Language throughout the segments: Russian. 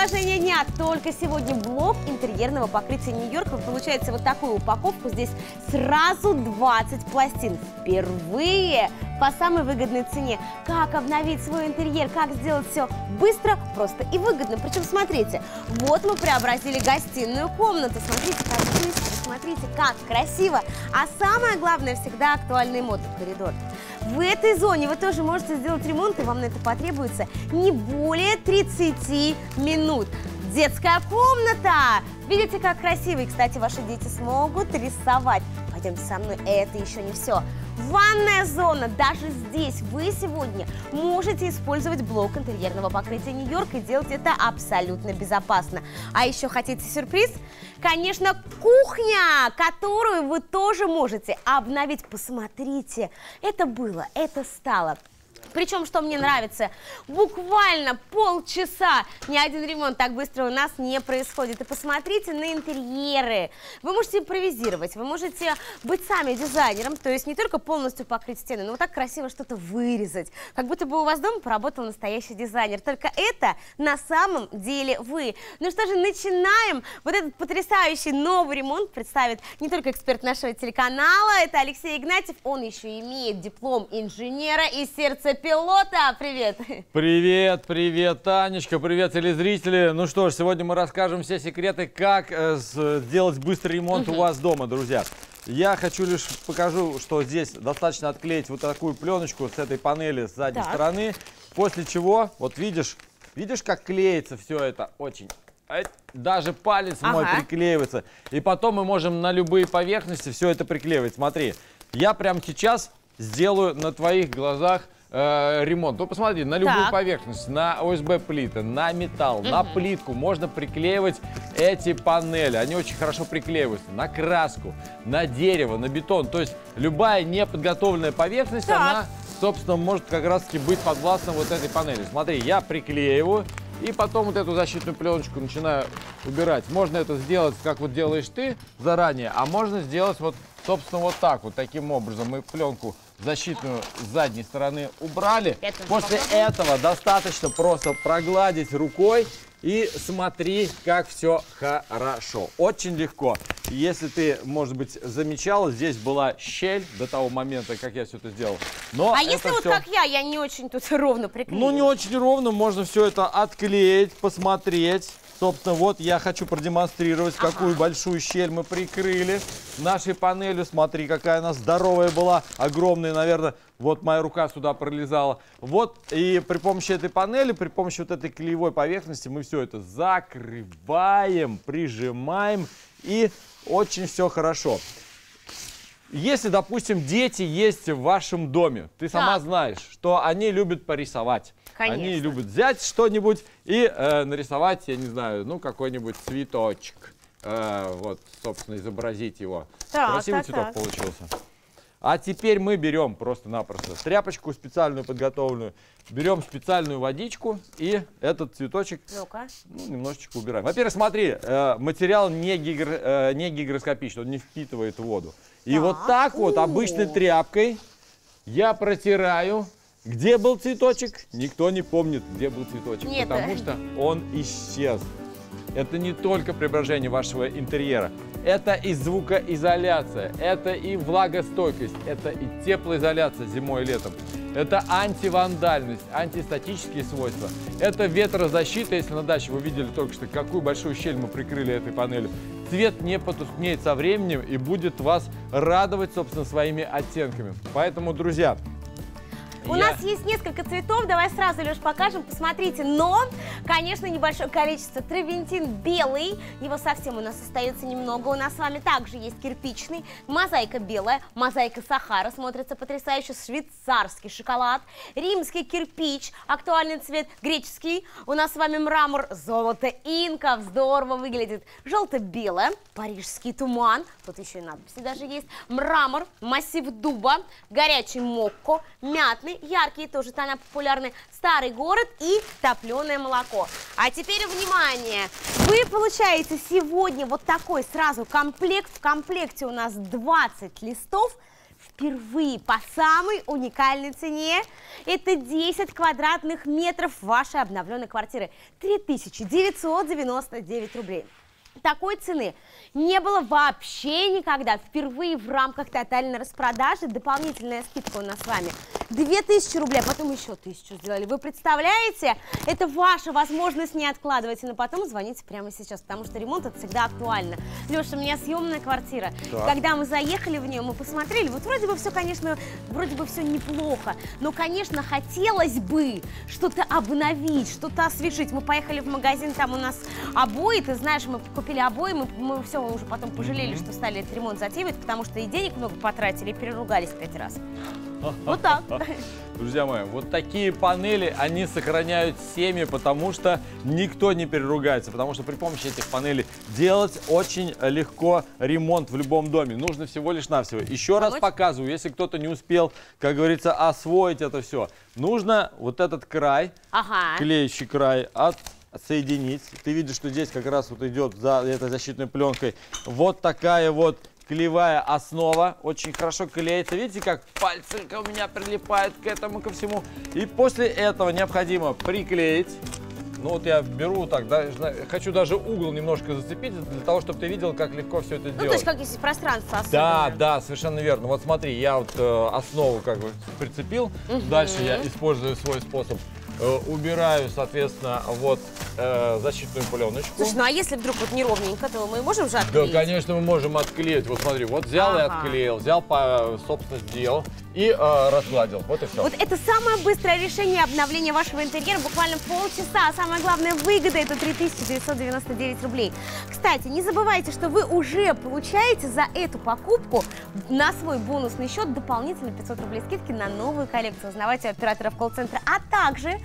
предложение дня. Только сегодня блок интерьерного покрытия Нью-Йорк. Вы получаете вот такую упаковку. Здесь сразу 20 пластин. Впервые по самой выгодной цене. Как обновить свой интерьер, как сделать все быстро, просто и выгодно. Причем, смотрите, вот мы преобразили гостиную комнату. Смотрите, как быстро, смотрите, как красиво. А самое главное, всегда актуальный мод коридор. В этой зоне вы тоже можете сделать ремонт, и вам на это потребуется не более 30 минут. Детская комната! Видите, как красиво? И, кстати, ваши дети смогут рисовать. Пойдемте со мной, это еще не все. Ванная зона. Даже здесь вы сегодня можете использовать блок интерьерного покрытия Нью-Йорк и делать это абсолютно безопасно. А еще хотите сюрприз? Конечно, кухня, которую вы тоже можете обновить. Посмотрите, это было, это стало. Причем, что мне нравится, буквально полчаса ни один ремонт так быстро у нас не происходит. И посмотрите на интерьеры. Вы можете импровизировать, вы можете быть сами дизайнером, то есть не только полностью покрыть стены, но вот так красиво что-то вырезать. Как будто бы у вас дома поработал настоящий дизайнер. Только это на самом деле вы. Ну что же, начинаем. Вот этот потрясающий новый ремонт представит не только эксперт нашего телеканала, это Алексей Игнатьев, он еще имеет диплом инженера и сердце пилота. Привет. Привет, привет, Танечка, привет, телезрители. Ну что ж, сегодня мы расскажем все секреты, как э, сделать быстрый ремонт у вас дома, друзья. Я хочу лишь покажу, что здесь достаточно отклеить вот такую пленочку с этой панели с задней так. стороны. После чего, вот видишь, видишь, как клеится все это очень даже палец ага. мой приклеивается. И потом мы можем на любые поверхности все это приклеивать. Смотри, я прямо сейчас сделаю на твоих глазах э, ремонт. Ну, посмотри, на любую так. поверхность, на ОСБ-плиты, на металл, угу. на плитку можно приклеивать эти панели. Они очень хорошо приклеиваются. На краску, на дерево, на бетон. То есть любая неподготовленная поверхность, так. она, собственно, может как раз-таки быть подвластна вот этой панели. Смотри, я приклеиваю. И потом вот эту защитную пленочку начинаю убирать. Можно это сделать, как вот делаешь ты заранее, а можно сделать вот, собственно, вот так, вот таким образом. Мы пленку защитную с задней стороны убрали. Это После этого достаточно просто прогладить рукой и смотри, как все хорошо. Очень легко. Если ты, может быть, замечала, здесь была щель до того момента, как я все это сделал. Но а если вот все... как я, я не очень тут ровно приклеила? Ну, не очень ровно, можно все это отклеить, посмотреть. Собственно, вот я хочу продемонстрировать, ага. какую большую щель мы прикрыли нашей панелью. Смотри, какая она здоровая была, огромная, наверное. Вот моя рука сюда пролезала. Вот, и при помощи этой панели, при помощи вот этой клеевой поверхности мы все это закрываем, прижимаем, и очень все хорошо. Если, допустим, дети есть в вашем доме, ты сама да. знаешь, что они любят порисовать. Конечно. Они любят взять что-нибудь и э, нарисовать, я не знаю, ну, какой-нибудь цветочек. Э, вот, собственно, изобразить его. Так, Красивый так, цветок так. получился. А теперь мы берем просто-напросто тряпочку специальную подготовленную, берем специальную водичку и этот цветочек ну, немножечко убираем. Во-первых, смотри, э, материал не, гигр, э, не гигроскопичный, он не впитывает воду. И так. вот так вот обычной тряпкой я протираю где был цветочек? Никто не помнит, где был цветочек, Нет. потому что он исчез. Это не только преображение вашего интерьера, это и звукоизоляция, это и влагостойкость, это и теплоизоляция зимой и летом. Это антивандальность, антистатические свойства. Это ветрозащита, если на даче вы видели только что, какую большую щель мы прикрыли этой панелью. Цвет не потускнеет со временем и будет вас радовать, собственно, своими оттенками. Поэтому, друзья, у Я... нас есть несколько цветов, давай сразу, Леш, покажем, посмотрите. Но, конечно, небольшое количество. Травентин белый, его совсем у нас остается немного. У нас с вами также есть кирпичный, мозаика белая, мозаика Сахара, смотрится потрясающе, швейцарский шоколад, римский кирпич, актуальный цвет, греческий. У нас с вами мрамор золото инков, здорово выглядит. Желто-белое, парижский туман, тут еще и надписи даже есть, мрамор, массив дуба, горячий мокко, мятный, красный, яркие тоже тона популярны, старый город и топленое молоко. А теперь внимание, вы получаете сегодня вот такой сразу комплект, в комплекте у нас 20 листов, впервые по самой уникальной цене. Это 10 квадратных метров вашей обновленной квартиры. 3999 рублей. Такой цены не было вообще никогда. Впервые в рамках тотальной распродажи дополнительная скидка у нас с вами 2000 рублей, а потом еще 1000 сделали. Вы представляете? Это ваша возможность, не откладывайте на потом, звоните прямо сейчас, потому что ремонт это всегда актуально. Леша, у меня съемная квартира. Так. Когда мы заехали в нее, мы посмотрели, вот вроде бы все, конечно, вроде бы все неплохо, но, конечно, хотелось бы что-то обновить, что-то освежить. Мы поехали в магазин, там у нас обои, ты знаешь, мы купили обои, мы, мы все уже потом пожалели, что стали этот ремонт затеивать, потому что и денег много потратили, и переругались пять раз. Вот так. Друзья мои, вот такие панели, они сохраняют семьи, потому что никто не переругается, потому что при помощи этих панелей делать очень легко ремонт в любом доме. Нужно всего лишь навсего. Еще раз показываю, если кто-то не успел, как говорится, освоить это все. Нужно вот этот край, Ага. клеящий край, от соединить. Ты видишь, что здесь как раз вот идет за этой защитной пленкой вот такая вот клеевая основа. Очень хорошо клеится. Видите, как пальцы у меня прилипают к этому, ко всему. И после этого необходимо приклеить. Ну вот я беру так, да, хочу даже угол немножко зацепить, для того, чтобы ты видел, как легко все это Ну, то делать. есть, как если пространство Да, особенное. да, совершенно верно. Вот смотри, я вот э, основу как бы прицепил. Дальше я использую свой способ. Э, убираю, соответственно, вот э, защитную пленочку. Слушай, ну а если вдруг вот неровненько, то мы можем же Да, отклеить? конечно, мы можем отклеить. Вот смотри, вот взял и Ага. отклеил, взял, по, собственно, сделал и э, разгладил. Вот и все. Вот это самое быстрое решение обновления вашего интерьера, буквально полчаса. А самое главное, выгода это 3999 рублей. Кстати, не забывайте, что вы уже получаете за эту покупку на свой бонусный счет дополнительно 500 рублей скидки на новую коллекцию. Узнавайте операторов колл-центра. А также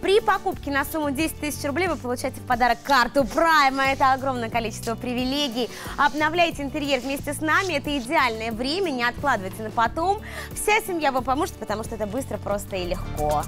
при покупке на сумму 10 тысяч рублей вы получаете в подарок карту Прайма. Это огромное количество привилегий. Обновляйте интерьер вместе с нами. Это идеальное время. Не откладывайте на потом. Вся семья вам поможет, потому что это быстро, просто и легко.